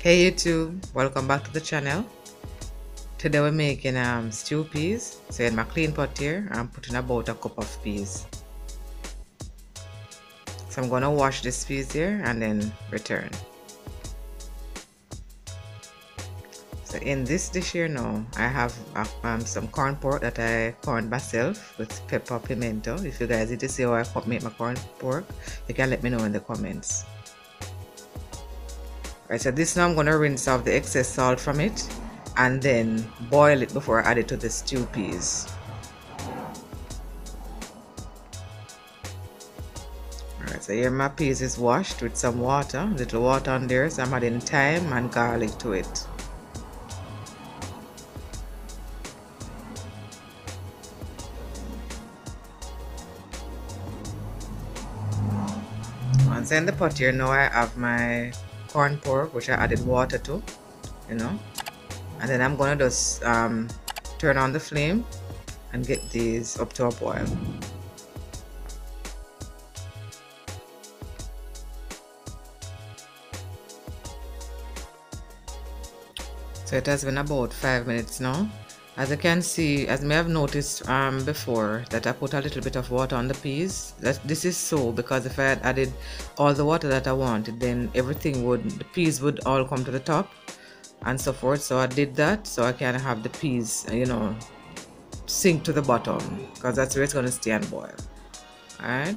Hey YouTube, welcome back to the channel. Today we're making um, stew peas. So in my clean pot here, I'm putting about a cup of peas. So I'm gonna wash this peas here and then return. So in this dish here now, I have uh, um, some corn pork that I corned myself with pepper, pimento. If you guys need to see how I make my corn pork, you can let me know in the comments. Right, so this now I'm going to rinse off the excess salt from it and then boil it before I add it to the stew peas. Alright, so here my peas is washed with some water, a little water on there, so I'm adding thyme and garlic to it. Once in the pot here, now I have my corn pork which I added water to you know. And then I'm gonna just um, turn on the flame and get these up to a boil. So it has been about five minutes now as you can see as may have noticed um, before that I put a little bit of water on the peas that this is so because if I had added all the water that I wanted then everything would the peas would all come to the top and so forth. So I did that so I can have the peas you know sink to the bottom because that's where it's going to stay and boil alright?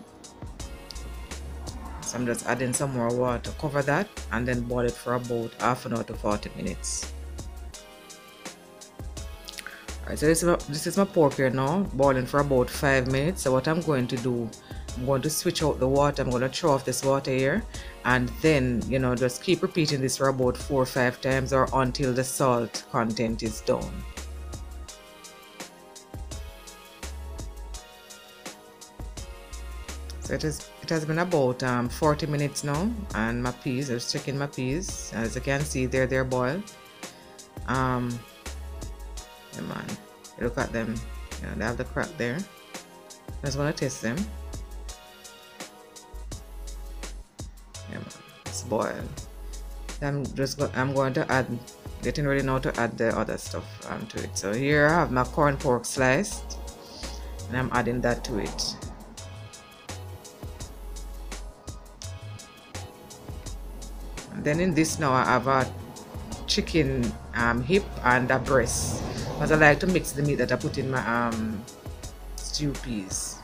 So I'm just adding some more water. Cover that and then boil it for about half an hour to 40 minutes Alright, so this is, my, this is my pork here now, boiling for about 5 minutes. So what I'm going to do, I'm going to switch out the water. I'm going to throw off this water here. And then, you know, just keep repeating this for about 4 or 5 times or until the salt content is done. So it, is, it has been about um, 40 minutes now. And my peas, I was checking my peas. As you can see, they're, they're boiled. Um, yeah, man. Look at them. They have the crack there. I just want to test them. Yeah, man. It's boiled. I'm just go I'm going to add getting ready now to add the other stuff um, to it. So here I have my corn pork sliced and I'm adding that to it. And then in this now I have a chicken um, hip and a breast because I like to mix the meat that I put in my um, stew peas.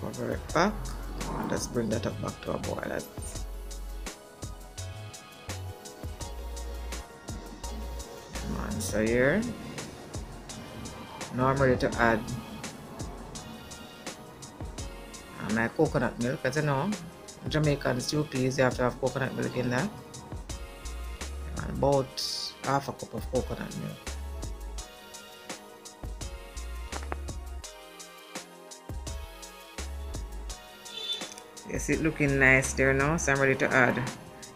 Cover it back and just bring that up back to a boil. Come on, so here now I'm ready to add my coconut milk as you know Jamaican stew peas you have to have coconut milk in there and about half a cup of coconut milk yes it looking nice there now so I'm ready to add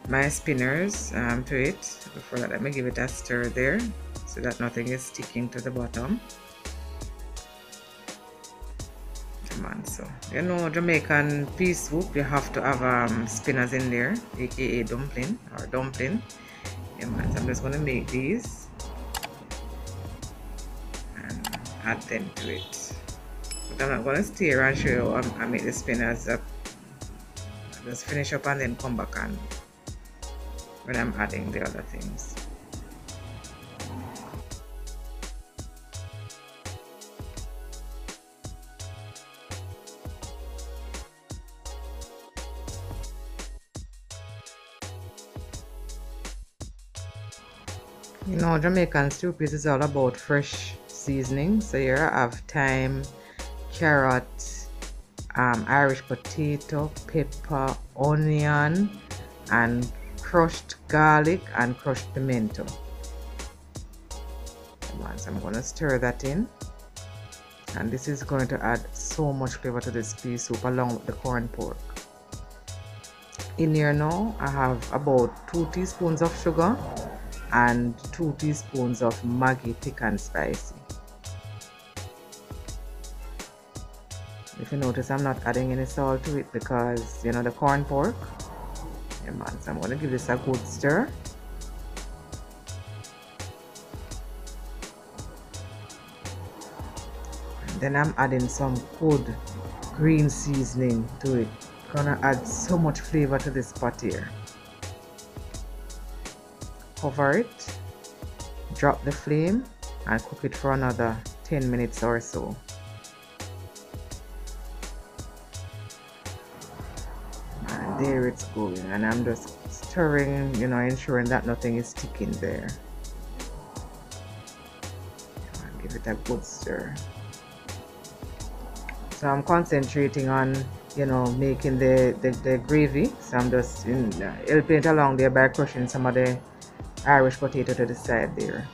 my spinners um, to it. Before that let me give it a stir there so that nothing is sticking to the bottom man so. You know jamaican pea soup you have to have um spinners in there aka dumpling or dumpling. Yeah man so i'm just gonna make these and add them to it. But i'm not gonna stay and show you how i make the spinners up. Just finish up and then come back and when i'm adding the other things you know Jamaican peas is all about fresh seasoning. So here I have thyme carrot um, Irish potato pepper onion and crushed garlic and crushed pimento. So I'm gonna stir that in. And this is going to add so much flavor to this pea soup along with the corn pork. In here now I have about two teaspoons of sugar and 2 teaspoons of Maggi thick and spicy. if you notice I'm not adding any salt to it because you know the corn pork. Yeah man so I'm going to give this a good stir. Then I'm adding some good green seasoning to it. Gonna add so much flavor to this pot here cover it drop the flame and cook it for another 10 minutes or so. And there it's going and I'm just stirring you know ensuring that nothing is sticking there. Give it a good stir. So I'm concentrating on you know making the, the, the gravy. So I'm just in, helping it along there by crushing some of the Irish potato to the side there.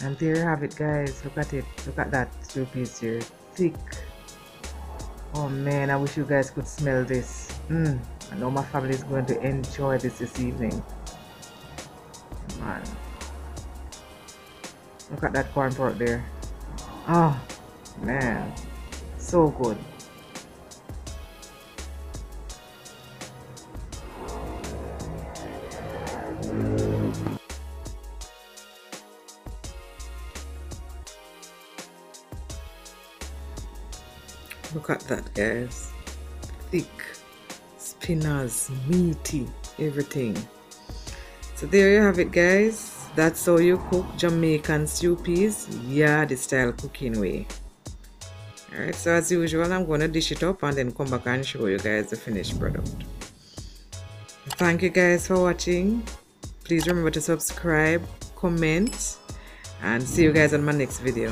And there you have it guys. Look at it. Look at that stew peas here. Thick. Oh man I wish you guys could smell this. Mm, I know my family is going to enjoy this this evening. Man. Look at that corn pork there. Oh man. So good Look at that, guys. Thick, spinners, meaty, everything. So there you have it, guys. That's how you cook Jamaican stew peas, Yaadie style cooking way. Alright, so as usual, I'm going to dish it up and then come back and show you guys the finished product. Thank you guys for watching. Please remember to subscribe, comment, and see you guys on my next video.